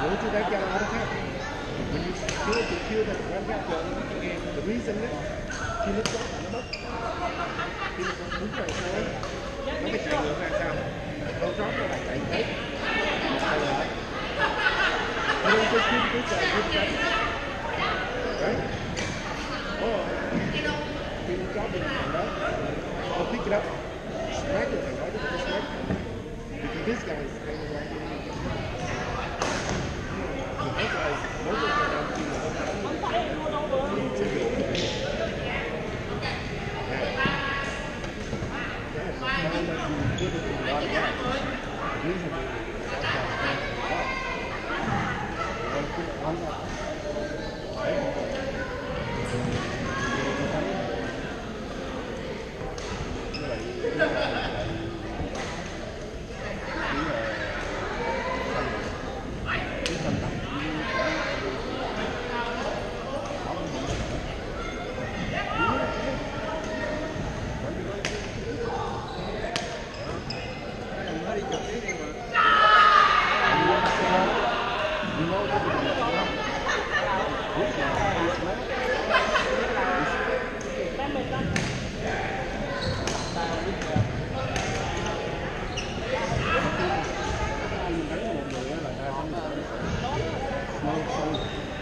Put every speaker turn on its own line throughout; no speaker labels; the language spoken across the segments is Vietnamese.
go to that out oh. of hand. When you kill to that one the reason looks up, looks up, I'll pick it up. Smack. Because this guy is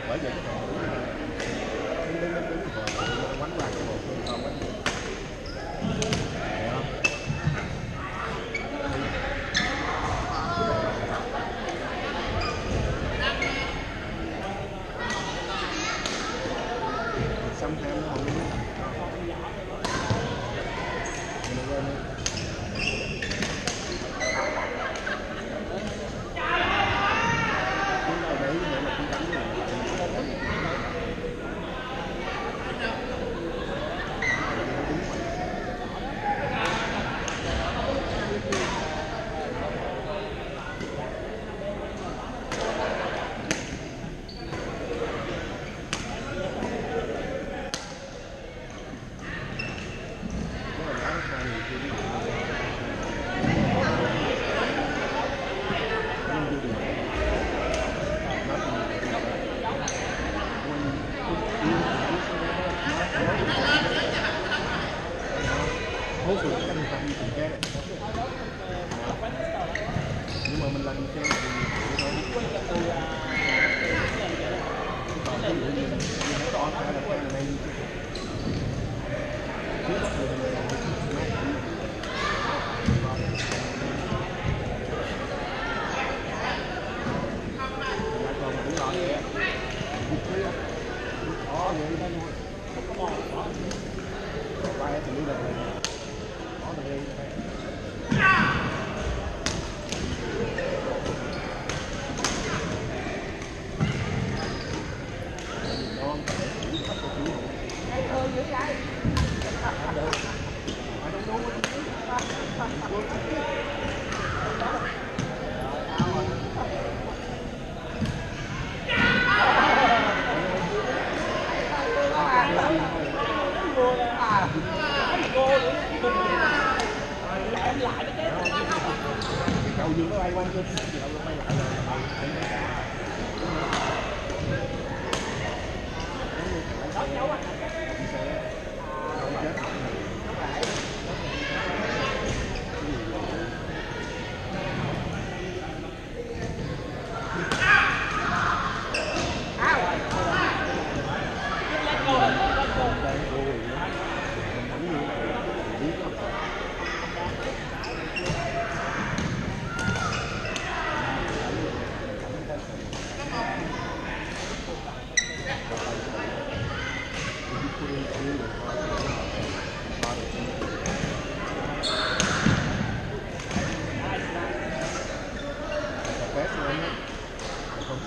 bởi vậy đứng đứng đứng đứng rồi quánh qua cái bộ phương không quánh được Hiểu không? Sometimes nó không đúng Mình quên đi. Chúng ta để để mà chúng đánh này Nó là nói sao nhiều khi ví dụ như Không vô được. Nói thì nhiều khi là when you put in hopefully các anh ta đi từng cái nhưng mà mình làm như thế thì thì còn ví dụ như nó to hay là cái này trước mắt mình làm lại còn cũng lo kìa khó vậy đó thôi quay thì đi được khó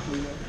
হয়ে যাবে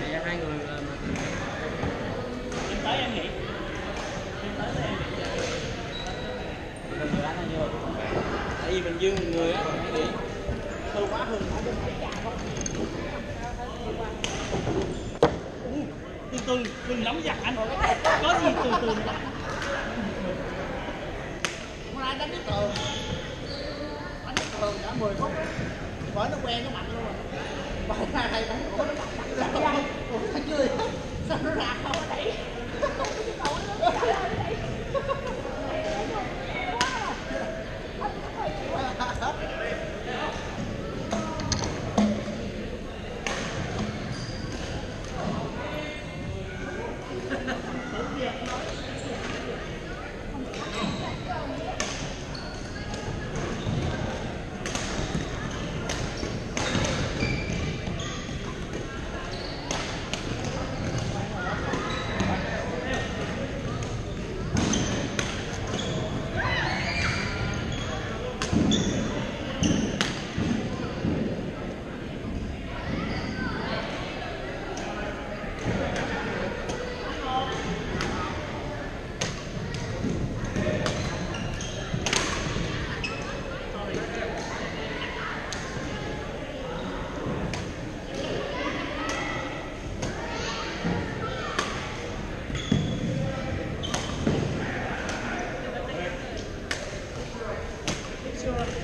thì hai người là
tới anh nghỉ. Em tới em nghỉ. Người đánh anh vô tại vì mình dư một người á mình nghỉ hơi quá hơn phải cho phải chạy không
từ từ đừng nóng giặt anh. Có gì từ từ hôm nay đánh cái tường. Đánh cái tường đã mười phút. Bởi nó quen nó mạnh luôn rồi. Bảy mươi. sure.